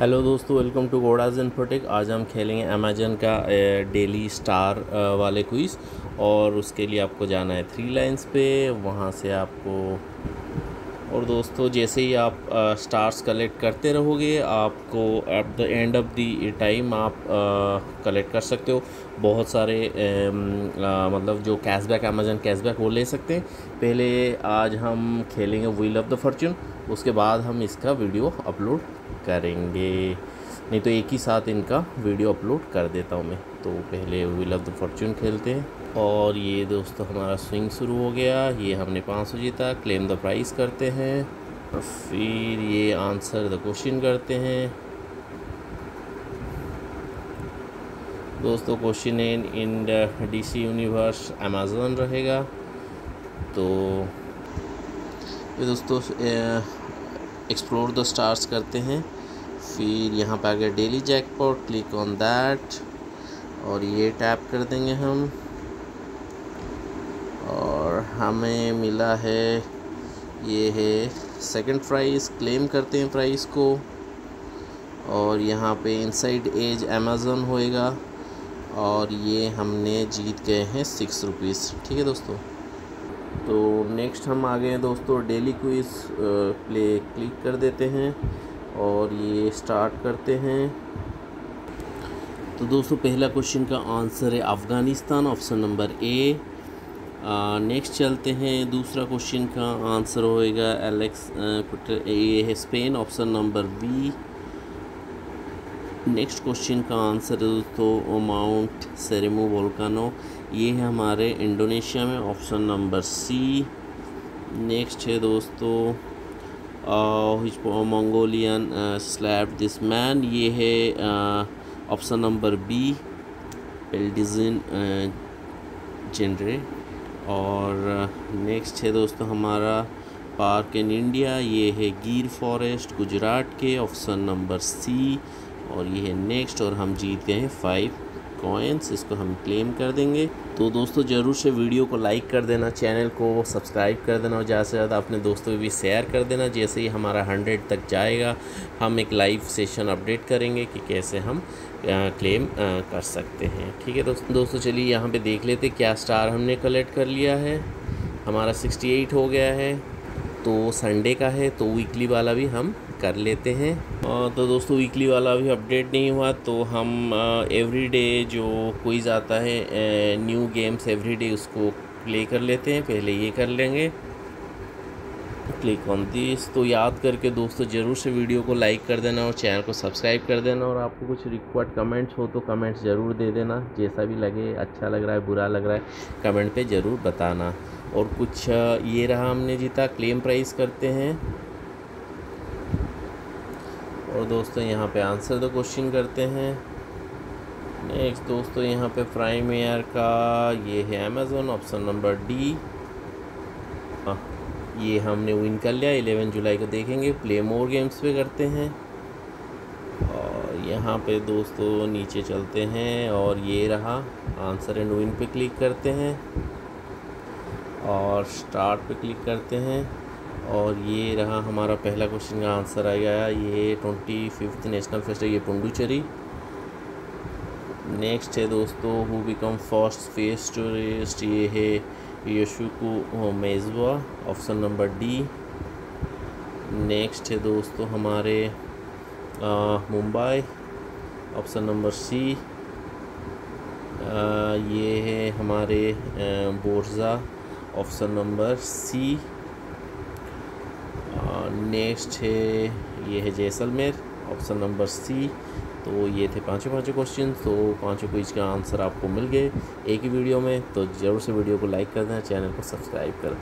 Hello दोस्तों welcome to गोडाज infotech आज हम खेलेंगे अमेजन का डेली स्टार वाले क्विज़ और उसके लिए आपको जाना है थ्री लाइंस पे। वहाँ से आपको और दोस्तों जैसे ही आप स्टार्स कलेक्ट करते रहोगे आपको at the end of the time आप कलेक्ट कर सकते हो। बहुत सारे आ, मतलब जो कैशबैक अमेजन कैशबैक वो ले सकते हैं। पहले आज हम खेलेंगे व्हील ऑफ़ द फॉर्चून उसके बाद हम इसका वीडियो अपलोड करेंगे। नहीं तो एक ही साथ इनका वीडियो अपलोड कर देता हूँ मैं। तो पहले व्हील ऑफ़ द फॉर्चून खेलते हैं। और ये दोस्तों हमारा स्विंग शुरू हो गया। ये हमने 500 जीता। क्लेम द प्राइस करते हैं। फिर ये आंसर द क्वेश्चन करते हैं। दोस्तों question in in D C universe Amazon रहेगा। तो ये दोस्तों एक्सप्लोर द स्टार्स करते हैं। फिर यहाँ पर आ गया daily jackpot click on that और ये टैप कर देंगे हम। और हमें मिला है, ये है सेकंड प्राइस क्लेम करते हैं प्राइस को। और यहाँ पे इनसाइड एज अमेज़न होएगा। और ये हमने जीत गए हैं सिक्स रुपीज़ ठीक है दोस्तों? तो नेक्स्ट हम आ गए हैं दोस्तों डेली क्विज़ प्ले क्लिक कर देते हैं और ये स्टार्ट करते हैं। तो दोस्तों, पहला क्वेश्चन का आंसर है Afghanistan option number A next चलते हैं। दूसरा क्वेश्चन का आंसर होएगा एलेक्स ये है Spain option number B next question का आंसर है दोस्तों माउंट सेरेमो वोल्कानो ये है हमारे इंडोनेशिया में ऑप्शन नंबर सी। नेक्स्ट है दोस्तों मंगोलियन स्लैब दिस मैन ये है ऑप्शन नंबर बी एल्डिजन जेनरे और नेक्स्ट है दोस्तों हमारा पार्क इन इंडिया ये है गिर फॉरेस्ट गुजरात के ऑप्शन नंबर सी और ये है नेक्स्ट और हम जीत गए हैं फाइव कॉइन्स इसको हम क्लेम कर देंगे। तो दोस्तों, ज़रूर से वीडियो को लाइक कर देना चैनल को सब्सक्राइब कर देना, और ज़्यादा से ज़्यादा अपने दोस्तों भी शेयर कर देना, जैसे ही हमारा हंड्रेड तक जाएगा, हम एक लाइव सेशन अपडेट करेंगे कि कैसे हम क्लेम कर सकते हैं। ठीक है दोस्तों दोस्तों, चलिए यहाँ पे देख लेते क्या स्टार हमने कलेक्ट कर लिया है। हमारा 68 हो गया है तो संडे का है तो वीकली वाला भी हम कर लेते हैं। तो दोस्तों वीकली वाला भी अपडेट नहीं हुआ तो हम एवरी डे जो क्विज़ आता है न्यू गेम्स एवरी डे उसको प्ले कर लेते हैं। पहले ये कर लेंगे। क्लिक ऑन दिस तो याद करके दोस्तों, ज़रूर से वीडियो को लाइक कर देना और चैनल को सब्सक्राइब कर देना और आपको कुछ रिक्वायर्ड कमेंट्स हो तो कमेंट्स ज़रूर दे देना। जैसा भी लगे अच्छा लग रहा है, बुरा लग रहा है कमेंट पे ज़रूर बताना। और कुछ ये रहा हमने जीता क्लेम प्राइस करते हैं। और दोस्तों यहाँ पे आंसर द क्वेश्चन करते हैं। नेक्स्ट दोस्तों यहाँ पे प्राइम एयर का ये है अमेज़ोन ऑप्शन नंबर डी ये हमने विन कर लिया। एलेवन जुलाई को देखेंगे। प्ले मोर गेम्स पे करते हैं। और यहाँ पे दोस्तों नीचे चलते हैं और ये रहा। आंसर एंड विन पे क्लिक करते हैं। और स्टार्ट पे क्लिक करते हैं। और ये रहा हमारा पहला क्वेश्चन का आंसर आ गया। ये ट्वेंटी फिफ्थ नेशनल फेस्टिवल ये पुंडुचेरी नेक्स्ट है दोस्तों who become first space tourist ये है Yusaku Maezawa option number D next है दोस्तों, हमारे मुंबई ऑप्शन नंबर सी ये है हमारे Borja option number C next है ये है जैसलमेर, ऑप्शन नंबर सी। तो ये थे पाँचों पाँचों क्वेश्चन तो पाँचों क्विज का आंसर आपको मिल गए एक ही वीडियो में। तो ज़रूर से वीडियो को लाइक कर दें, चैनल को सब्सक्राइब कर दें।